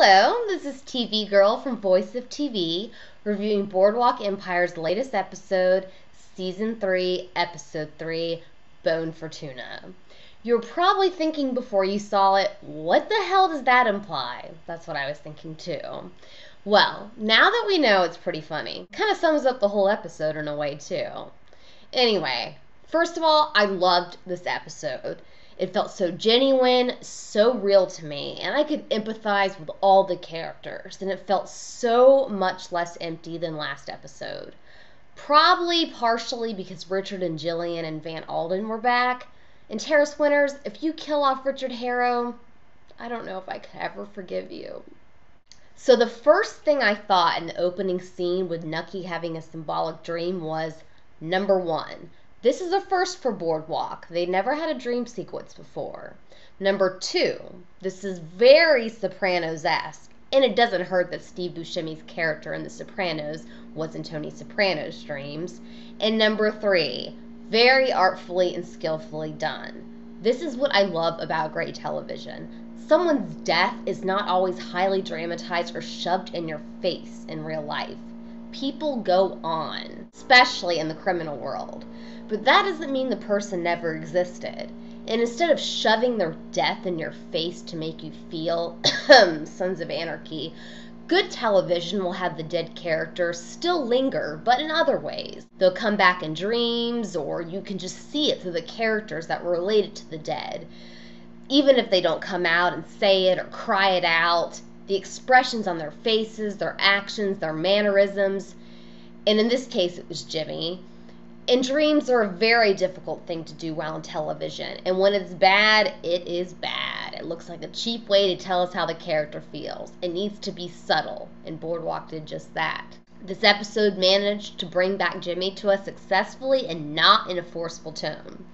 Hello, this is TV Girl from Voice of TV, reviewing Boardwalk Empire's latest episode, Season 3, Episode 3, Bone for Tuna. You're probably thinking before you saw it, what the hell does that imply? That's what I was thinking too. Well, now that we know it's pretty funny, kind of sums up the whole episode in a way too. Anyway, first of all, I loved this episode. It felt so genuine, so real to me, and I could empathize with all the characters, and it felt so much less empty than last episode. Probably partially because Richard and Gillian and Van Alden were back. And Terence Winters, if you kill off Richard Harrow, I don't know if I could ever forgive you. So the first thing I thought in the opening scene with Nucky having a symbolic dream was number one, this is a first for Boardwalk. They never had a dream sequence before. Number two, this is very Sopranos esque. And it doesn't hurt that Steve Buscemi's character in The Sopranos was in Tony Soprano's dreams. And number three, very artfully and skillfully done. This is what I love about great television. Someone's death is not always highly dramatized or shoved in your face in real life. People go on, especially in the criminal world. But that doesn't mean the person never existed. And instead of shoving their death in your face to make you feel Sons of Anarchy, good television will have the dead character still linger, but in other ways. They'll come back in dreams, or you can just see it through the characters that were related to the dead. Even if they don't come out and say it or cry it out, the expressions on their faces, their actions, their mannerisms, and in this case it was Jimmy and dreams are a very difficult thing to do while on television. And when it's bad, it is bad. It looks like a cheap way to tell us how the character feels. It needs to be subtle, and Boardwalk did just that. This episode managed to bring back Jimmy to us successfully and not in a forceful tone.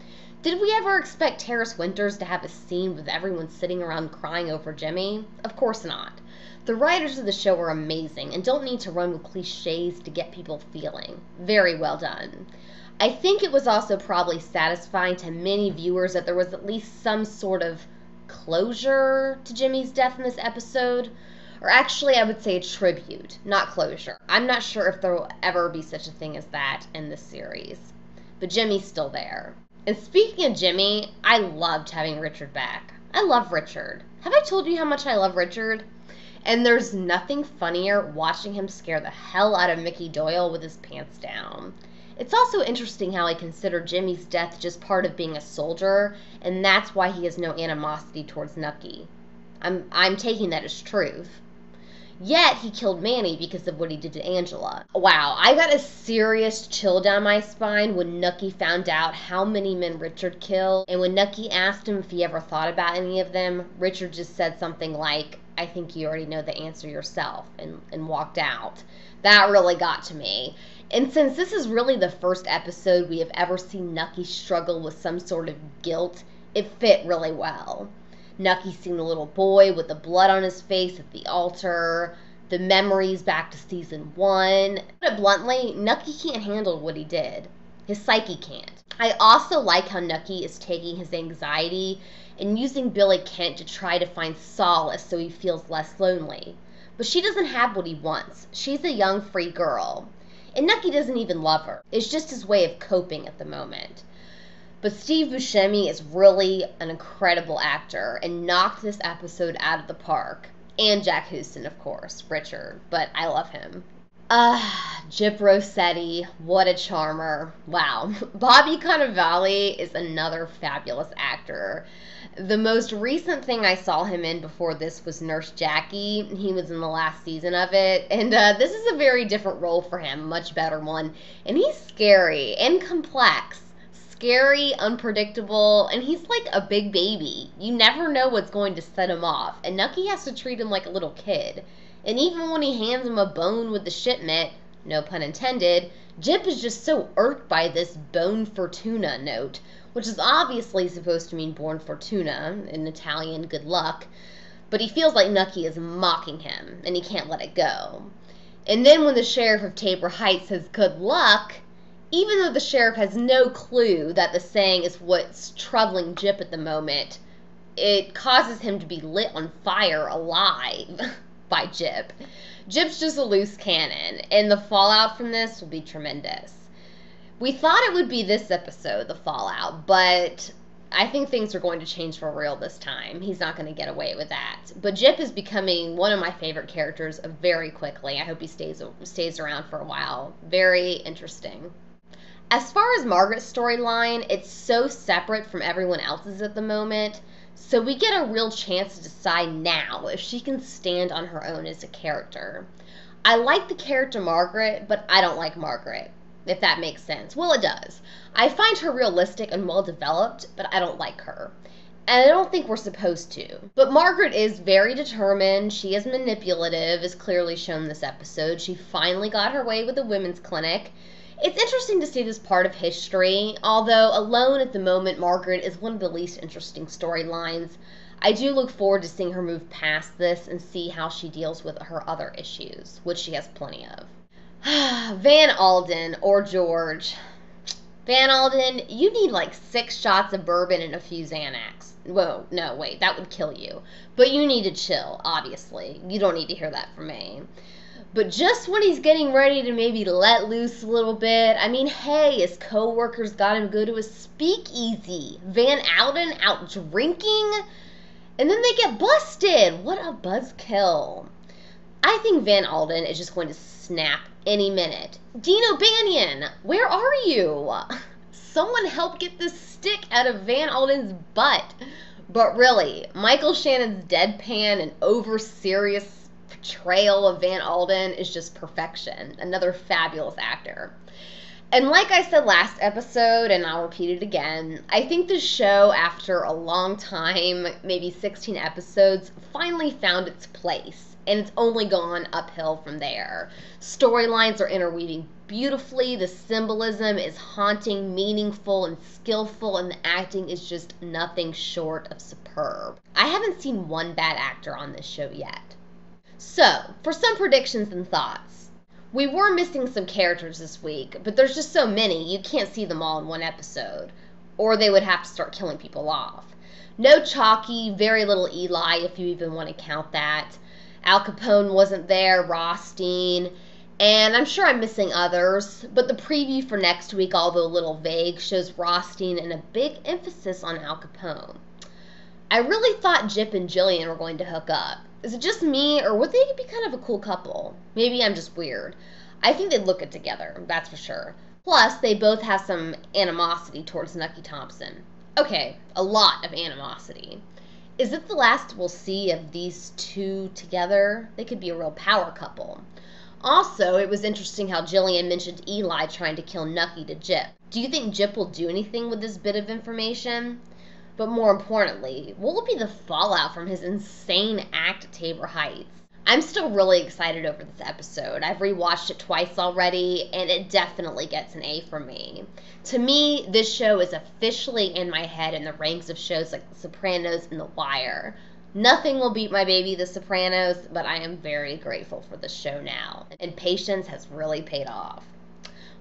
Did we ever expect Terence Winters to have a scene with everyone sitting around crying over Jimmy? Of course not. The writers of the show are amazing and don't need to run with cliches to get people feeling. Very well done. I think it was also probably satisfying to many viewers that there was at least some sort of closure to Jimmy's death in this episode. Or actually, I would say a tribute, not closure. I'm not sure if there will ever be such a thing as that in this series. But Jimmy's still there. And speaking of Jimmy, I loved having Richard back. I love Richard. Have I told you how much I love Richard? And there's nothing funnier watching him scare the hell out of Mickey Doyle with his pants down. It's also interesting how I consider Jimmy's death just part of being a soldier, and that's why he has no animosity towards Nucky. I'm, I'm taking that as truth. Yet he killed Manny because of what he did to Angela. Wow, I got a serious chill down my spine when Nucky found out how many men Richard killed. And when Nucky asked him if he ever thought about any of them, Richard just said something like, I think you already know the answer yourself, and, and walked out. That really got to me. And since this is really the first episode we have ever seen Nucky struggle with some sort of guilt, it fit really well. Nucky seeing the little boy with the blood on his face at the altar, the memories back to season one. But bluntly, Nucky can't handle what he did. His psyche can't. I also like how Nucky is taking his anxiety and using Billy Kent to try to find solace so he feels less lonely. But she doesn't have what he wants. She's a young, free girl. And Nucky doesn't even love her. It's just his way of coping at the moment. But Steve Buscemi is really an incredible actor and knocked this episode out of the park. And Jack Huston, of course, Richard, but I love him. Ah, uh, Gyp Rosetti, what a charmer. Wow. Bobby Cannavale is another fabulous actor. The most recent thing I saw him in before this was Nurse Jackie. He was in the last season of it. And uh, this is a very different role for him, much better one. And he's scary and complex. Scary, unpredictable, and he's like a big baby. You never know what's going to set him off. And Nucky has to treat him like a little kid. And even when he hands him a bone with the shipment, no pun intended, Gyp is just so irked by this bone fortuna note which is obviously supposed to mean Buona Fortuna, in Italian, good luck, but he feels like Nucky is mocking him, and he can't let it go. And then when the sheriff of Tabor Heights says good luck, even though the sheriff has no clue that the saying is what's troubling Gyp at the moment, it causes him to be lit on fire alive. by Gyp. Gyp's just a loose cannon, and the fallout from this will be tremendous. We thought it would be this episode, the fallout, but I think things are going to change for real this time. He's not going to get away with that. But Gyp is becoming one of my favorite characters very quickly. I hope he stays stays around for a while. Very interesting. As far as Margaret's storyline, it's so separate from everyone else's at the moment. So we get a real chance to decide now if she can stand on her own as a character. I like the character Margaret, but I don't like Margaret if that makes sense. Well, it does. I find her realistic and well developed, but I don't like her. And I don't think we're supposed to. But Margaret is very determined. She is manipulative, as clearly shown this episode. She finally got her way with the women's clinic. It's interesting to see this part of history, although alone at the moment, Margaret is one of the least interesting storylines. I do look forward to seeing her move past this and see how she deals with her other issues, which she has plenty of. Van Alden or George. Van Alden, you need like six shots of bourbon and a few Xanax. Whoa, no, wait, that would kill you. But you need to chill, obviously. You don't need to hear that from me. But just when he's getting ready to maybe let loose a little bit, I mean, hey, his co-workers got him go to a speakeasy. Van Alden out drinking, and then they get busted. What a buzzkill. I think Van Alden is just going to snap any minute. Dean O'Banion, where are you? Someone help get this stick out of Van Alden's butt. But really, Michael Shannon's deadpan and over serious portrayal of Van Alden is just perfection. Another fabulous actor. And like I said last episode, and I'll repeat it again, I think the show, after a long time, maybe 16 episodes, finally found its place and it's only gone uphill from there. Storylines are interweaving beautifully, the symbolism is haunting, meaningful, and skillful, and the acting is just nothing short of superb. I haven't seen one bad actor on this show yet. So, for some predictions and thoughts. We were missing some characters this week, but there's just so many, you can't see them all in one episode. Or they would have to start killing people off. No Chalky, very little Eli, if you even want to count that. Al Capone wasn't there, Rothstein, and I'm sure I'm missing others, but the preview for next week, although a little vague, shows Rothstein and a big emphasis on Al Capone. I really thought Gyp and Gillian were going to hook up. Is it just me, or would they be kind of a cool couple? Maybe I'm just weird. I think they'd look good together, that's for sure. Plus, they both have some animosity towards Nucky Thompson. Okay, a lot of animosity. Is it the last we'll see of these two together? They could be a real power couple. Also, it was interesting how Gillian mentioned Eli trying to kill Nucky to Gyp. Do you think Gyp will do anything with this bit of information? But more importantly, what will be the fallout from his insane act at Tabor Heights? I'm still really excited over this episode. I've rewatched it twice already, and it definitely gets an A from me. To me, this show is officially in my head in the ranks of shows like The Sopranos and The Wire. Nothing will beat my baby, The Sopranos, but I am very grateful for the show now, and patience has really paid off.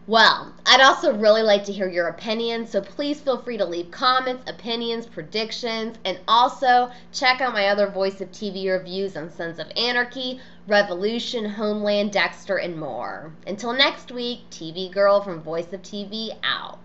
Well, I'd also really like to hear your opinions, so please feel free to leave comments, opinions, predictions, and also check out my other Voice of TV reviews on Sons of Anarchy, Revolution, Homeland, Dexter, and more. Until next week, TV Girl from Voice of TV out.